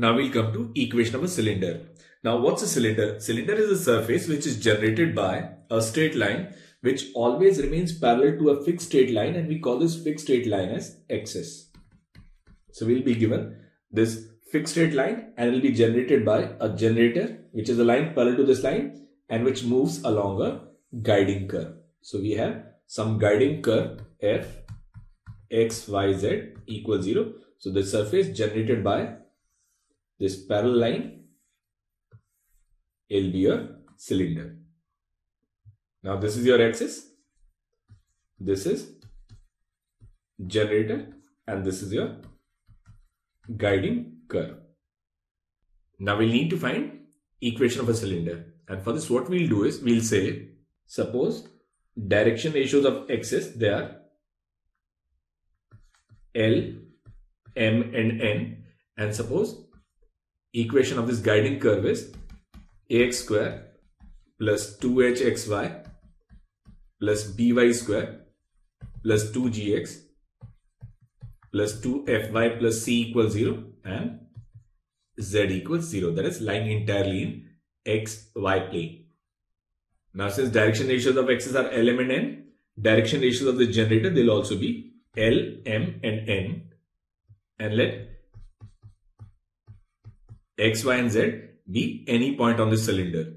Now we'll come to equation of a cylinder. Now what's a cylinder? Cylinder is a surface which is generated by a straight line which always remains parallel to a fixed straight line and we call this fixed straight line as axis. So we'll be given this fixed straight line and it will be generated by a generator which is a line parallel to this line and which moves along a guiding curve. So we have some guiding curve f x y z equals 0. So the surface generated by this parallel line will be your cylinder. Now this is your axis. This is generator and this is your guiding curve. Now we'll need to find equation of a cylinder. And for this what we'll do is we'll say suppose direction ratios of axis they are L, M and N and suppose equation of this guiding curve is ax square plus 2hxy plus by square plus 2gx plus 2fy plus c equals 0 and z equals 0 that is lying entirely in xy plane. Now since direction ratios of axis are L, M and N, direction ratios of the generator they'll also be L, M and N and let x, y and z be any point on this cylinder.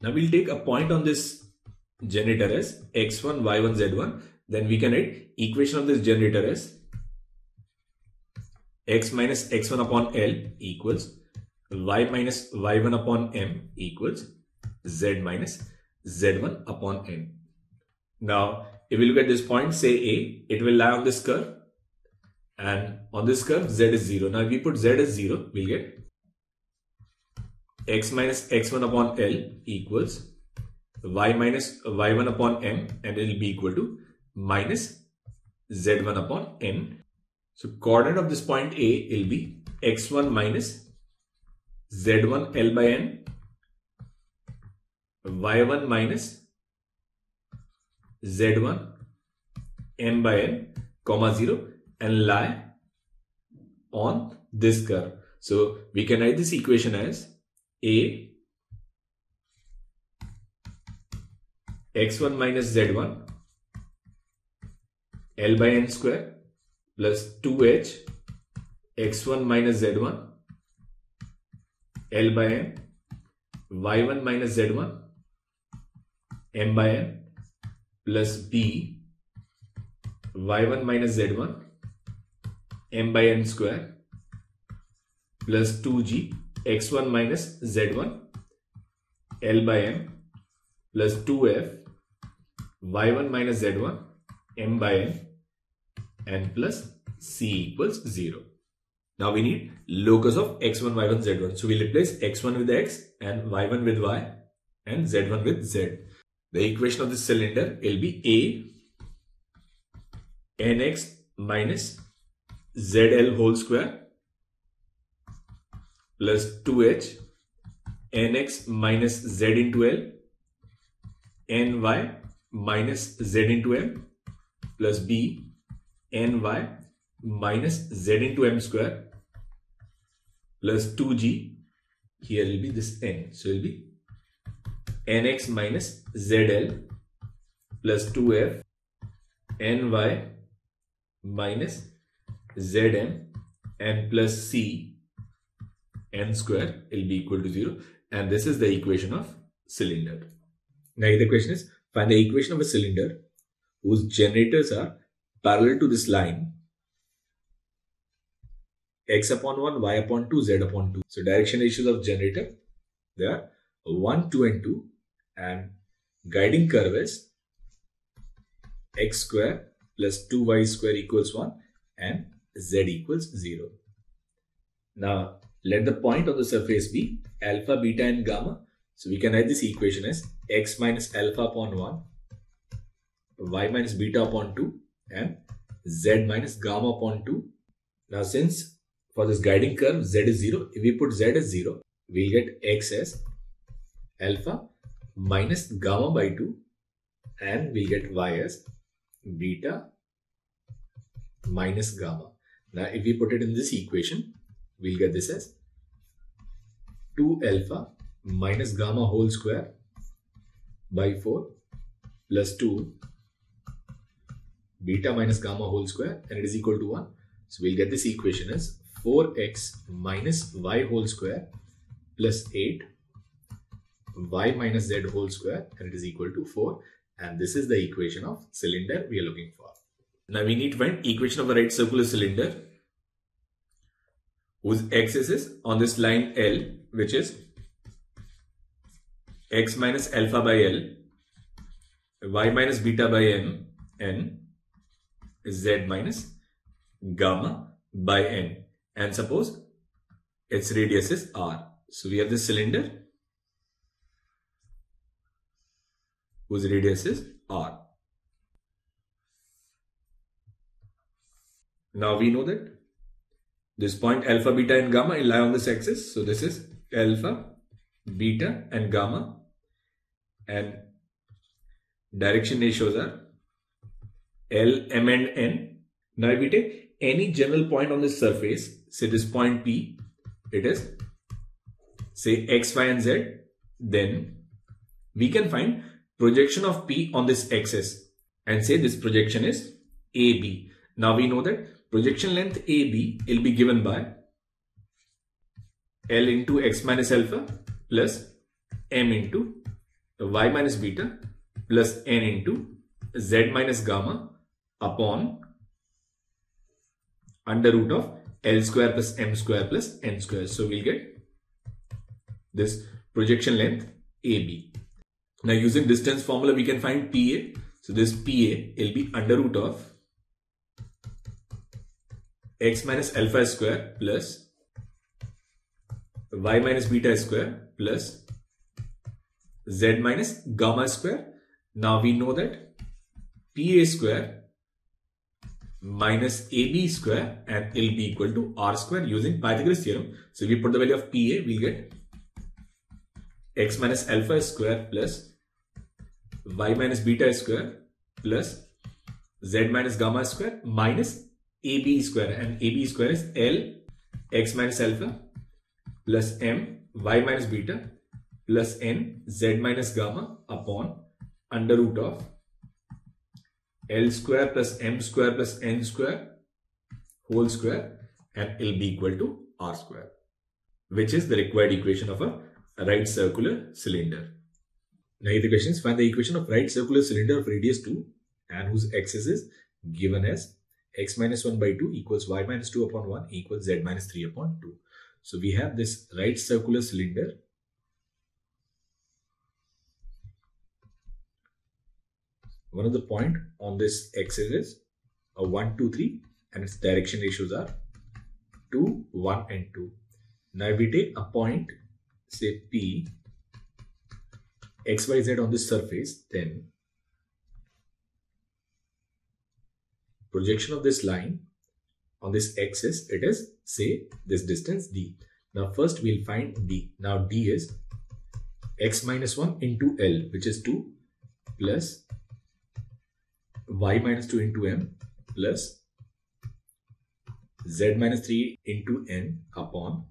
Now we'll take a point on this generator as x1, y1, z1 then we can write equation of this generator as x minus x1 upon L equals y minus y1 upon m equals z minus z1 upon n. Now, if we look at this point, say A, it will lie on this curve and on this curve z is 0. Now, if we put z as 0, we'll get x minus x1 upon L equals y minus y1 upon m and it will be equal to minus z1 upon n so coordinate of this point A will be x1 minus z1 L by n y1 minus z1 m by n comma 0 and lie on this curve. So we can write this equation as A x1 minus z1 L by n square plus 2h x1 minus z1 L by n y1 minus z1 m by n plus b y1 minus z1 m by n square plus 2g x1 minus z1 L by m plus 2f y1 minus z1 m by n n plus c equals 0. Now we need locus of x1, y1, z1. So we'll replace x1 with x and y1 with y and z1 with z. The equation of the cylinder will be a nx minus zl whole square plus 2h nx minus z into l ny minus z into m plus b ny minus z into m square plus 2g. Here will be this n. So it will be nx minus zl plus 2f ny minus zm n plus c n square will be equal to 0 and this is the equation of cylinder. Now the question is find the equation of a cylinder whose generators are parallel to this line x upon 1, y upon 2, z upon 2. So direction ratios of generator, they are 1, 2 and 2 and guiding curve is x square plus 2y square equals 1 and z equals 0. Now let the point of the surface be alpha, beta and gamma. So we can write this equation as x minus alpha upon 1, y minus beta upon 2 and z minus gamma upon 2. Now since for this guiding curve z is 0, if we put z as 0, we'll get x as alpha minus gamma by 2 and we'll get y as beta minus gamma. Now if we put it in this equation, we'll get this as 2 alpha minus gamma whole square by 4 plus 2 beta minus gamma whole square and it is equal to 1. So we'll get this equation as 4x minus y whole square plus 8 y minus z whole square and it is equal to 4 and this is the equation of cylinder we are looking for. Now we need to find equation of a right circular cylinder whose axis is on this line L which is x minus alpha by L y minus beta by m n z minus gamma by n and suppose its radius is r. So we have this cylinder whose radius is r. Now we know that this point alpha, beta and gamma lie on this axis. So this is alpha, beta and gamma and direction ratios are L, M and N. Now if we take any general point on this surface, say this point P, it is say X, Y and Z, then we can find projection of P on this axis and say this projection is AB. Now we know that projection length AB will be given by L into X minus alpha plus M into Y minus beta plus N into Z minus gamma upon under root of L square plus M square plus N square. So we'll get this projection length AB. Now using distance formula we can find PA. So this PA will be under root of x minus alpha square plus y minus beta square plus z minus gamma square. Now we know that PA square minus AB square and it'll be equal to R square using Pythagoras theorem. So if we put the value of PA, we'll get x minus alpha square plus y minus beta square plus z minus gamma square minus AB square and AB square is L x minus alpha plus M y minus beta plus N z minus gamma upon under root of L square plus M square plus N square whole square and it will be equal to R square which is the required equation of a right circular cylinder. Now the question is find the equation of right circular cylinder of radius 2 and whose axis is given as x minus 1 by 2 equals y minus 2 upon 1 equals z minus 3 upon 2. So we have this right circular cylinder one of the point on this axis is a 1, 2, 3 and its direction ratios are 2, 1 and 2. Now if we take a point say P xyz on this surface then projection of this line on this axis it is say this distance d. Now first we'll find d. Now d is x minus 1 into L which is 2 plus y minus 2 into m plus z minus 3 into n upon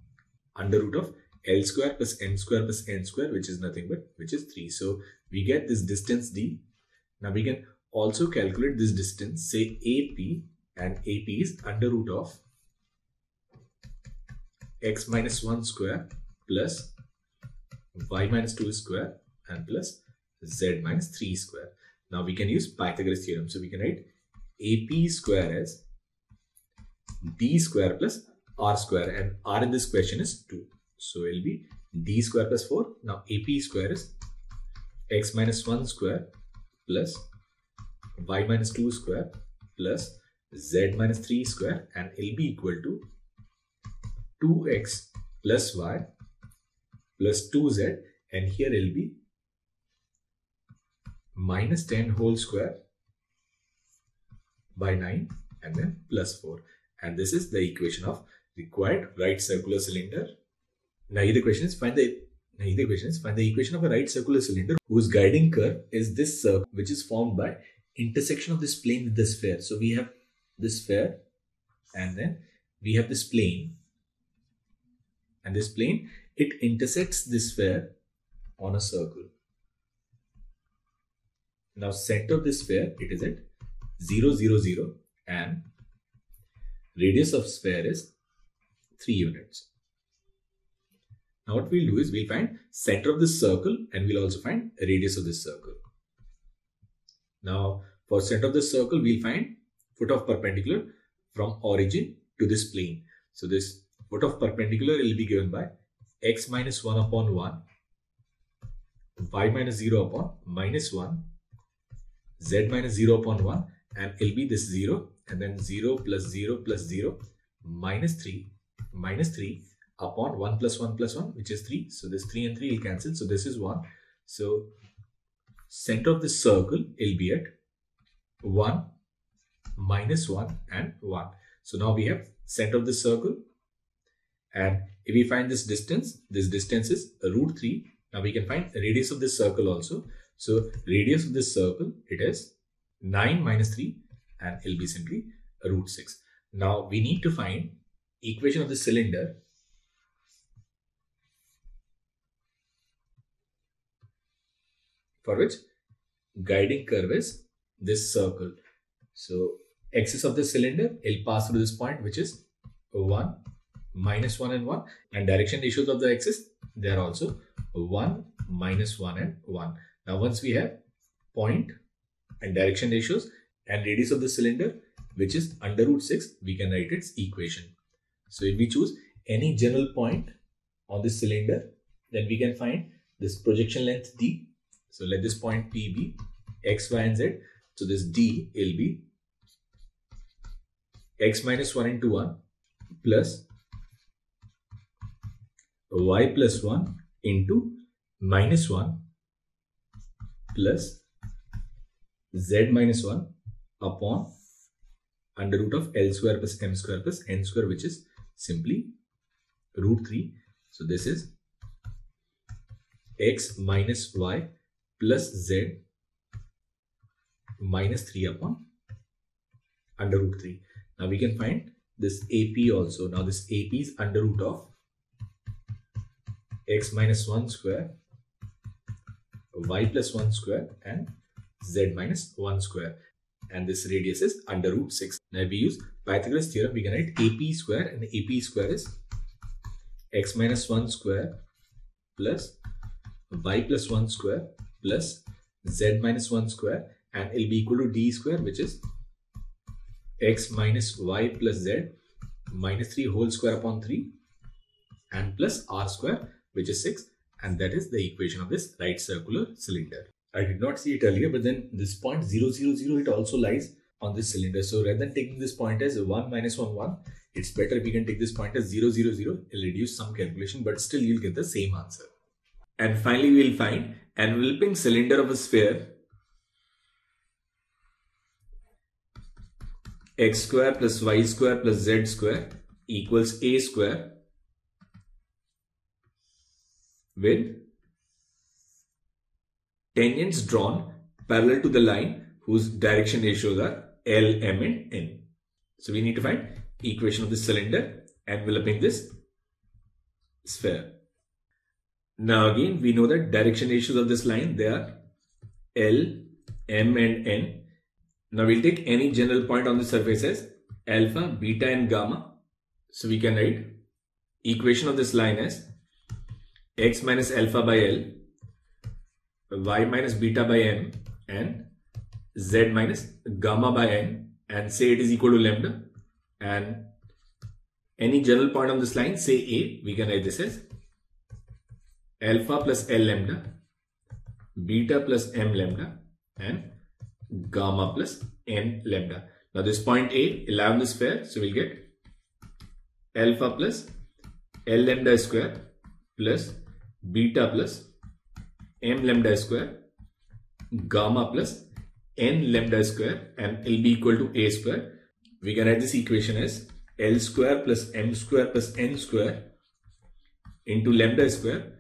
under root of L square plus m square plus n square which is nothing but which is 3. So we get this distance d. Now we can also calculate this distance say AP and AP is under root of x minus 1 square plus y minus 2 square and plus z minus 3 square. Now we can use Pythagoras theorem. So we can write AP square as d square plus r square and r in this question is 2. So it will be d square plus 4. Now AP square is x minus 1 square plus y minus 2 square plus z minus 3 square and it will be equal to 2x plus y plus 2z and here it will be minus 10 whole square by 9 and then plus 4 and this is the equation of required right circular cylinder. Now the question is find the now the question is find the equation of a right circular cylinder whose guiding curve is this circle which is formed by intersection of this plane with the sphere. So we have this sphere and then we have this plane and this plane, it intersects this sphere on a circle. Now center of this sphere, it is at 0, 0, 0 and radius of sphere is 3 units. Now what we'll do is we'll find center of this circle and we'll also find radius of this circle. Now for center of the circle, we'll find foot of perpendicular from origin to this plane. So this foot of perpendicular will be given by x minus 1 upon 1, y minus 0 upon minus 1, z minus 0 upon 1 and it'll be this 0 and then 0 plus 0 plus 0 minus 3 minus 3 upon 1 plus 1 plus 1 which is 3. So this 3 and 3 will cancel. So this is 1. So center of this circle will be at 1 minus 1 and 1. So now we have center of the circle and if we find this distance, this distance is root 3. Now we can find radius of this circle also. So radius of this circle, it is 9 minus 3 and it'll be simply root 6. Now we need to find equation of the cylinder for which guiding curve is this circle. So axis of the cylinder will pass through this point which is 1, minus 1 and 1 and direction ratios of the axis they are also 1, minus 1 and 1. Now once we have point and direction ratios and radius of the cylinder which is under root 6 we can write its equation. So if we choose any general point on this cylinder then we can find this projection length d. So let this point P be x, y and z. So this d will be x minus 1 into 1 plus y plus 1 into minus 1 plus z minus 1 upon under root of L square plus M square plus N square which is simply root 3. So this is x minus y plus z minus 3 upon under root 3. Now we can find this AP also. Now this AP is under root of x minus 1 square, y plus 1 square and z minus 1 square. And this radius is under root 6. Now if we use Pythagoras theorem, we can write AP square and AP square is x minus 1 square plus y plus 1 square plus z minus 1 square and it will be equal to d square which is x minus y plus z minus 3 whole square upon 3 and plus r square which is 6 and that is the equation of this right circular cylinder. I did not see it earlier but then this point 0, 0, 0 it also lies on this cylinder. So rather than taking this point as 1 minus 1 1 it's better if we can take this point as 0, 0, 0. It'll reduce some calculation but still you'll get the same answer. And finally we'll find enveloping cylinder of a sphere x square plus y square plus z square equals a square with tangents drawn parallel to the line whose direction ratios are L, M and N. So we need to find equation of the cylinder enveloping this sphere. Now again we know that direction ratios of this line they are L, M and N now we'll take any general point on the surface as alpha, beta and gamma. So we can write equation of this line as x minus alpha by L, y minus beta by m and z minus gamma by n and say it is equal to lambda and any general point on this line say a we can write this as alpha plus L lambda, beta plus m lambda and gamma plus n lambda. Now this point A, 11 is fair, so we'll get alpha plus L lambda square plus beta plus m lambda square gamma plus n lambda square and it'll be equal to a square. We can write this equation as L square plus m square plus n square into lambda square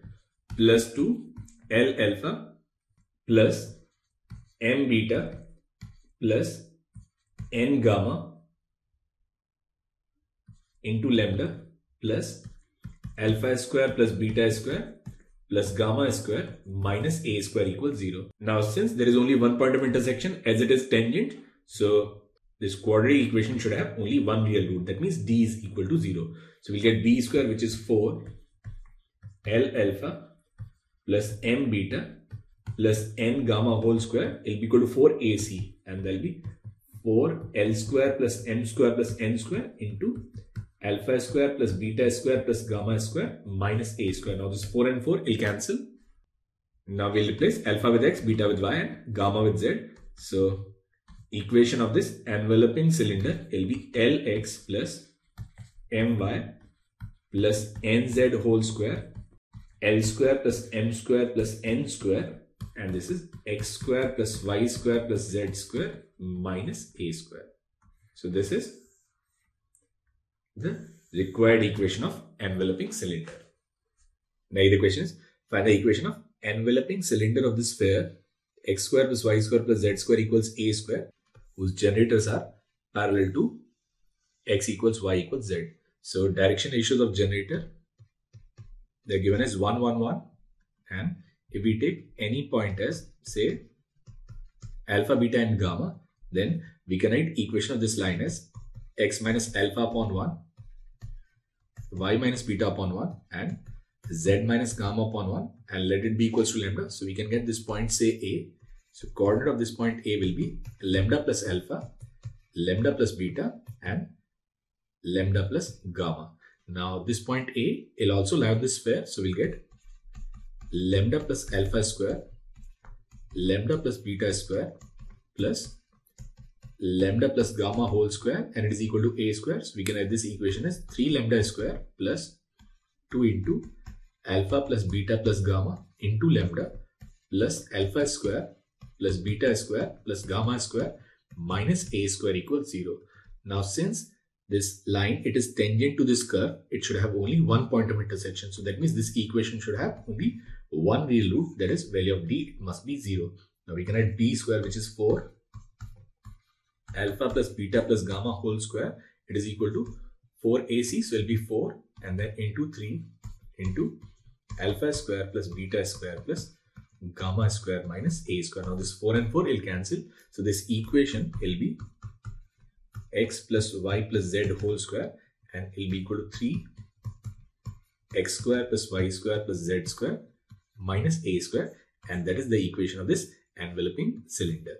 plus 2 L alpha plus m beta plus n gamma into lambda plus alpha square plus beta square plus gamma square minus a square equals 0. Now since there is only one point of intersection as it is tangent, so this quadratic equation should have only one real root. That means d is equal to 0. So we'll get b square which is 4 L alpha plus m beta plus n gamma whole square will be equal to 4 AC and there will be 4 L square plus m square plus n square into alpha square plus beta square plus gamma square minus a square. Now this 4 and 4 will cancel. Now we'll replace alpha with x, beta with y and gamma with z. So equation of this enveloping cylinder will be Lx plus my plus nz whole square L square plus m square plus n square and this is x square plus y square plus z square minus a square. So this is the required equation of enveloping cylinder. Now the question is find the equation of enveloping cylinder of the sphere x square plus y square plus z square equals a square whose generators are parallel to x equals y equals z. So direction ratios of generator they're given as 1 1 1 and if we take any point as say alpha beta and gamma then we can write equation of this line as x minus alpha upon 1 y minus beta upon 1 and z minus gamma upon 1 and let it be equals to lambda. So we can get this point say A. So coordinate of this point A will be lambda plus alpha, lambda plus beta and lambda plus gamma. Now this point A will also lie on this sphere. So we'll get lambda plus alpha square, lambda plus beta square plus lambda plus gamma whole square and it is equal to a square. So we can write this equation as 3 lambda square plus 2 into alpha plus beta plus gamma into lambda plus alpha square plus beta square plus gamma square minus a square equals 0. Now since this line it is tangent to this curve it should have only one point of intersection. So that means this equation should have only one real root that is value of d must be 0. Now we can write b square which is 4 alpha plus beta plus gamma whole square it is equal to 4ac so it will be 4 and then into 3 into alpha square plus beta square plus gamma square minus a square. Now this 4 and 4 will cancel. So this equation will be x plus y plus z whole square and it will be equal to 3 x square plus y square plus z square minus a square and that is the equation of this enveloping cylinder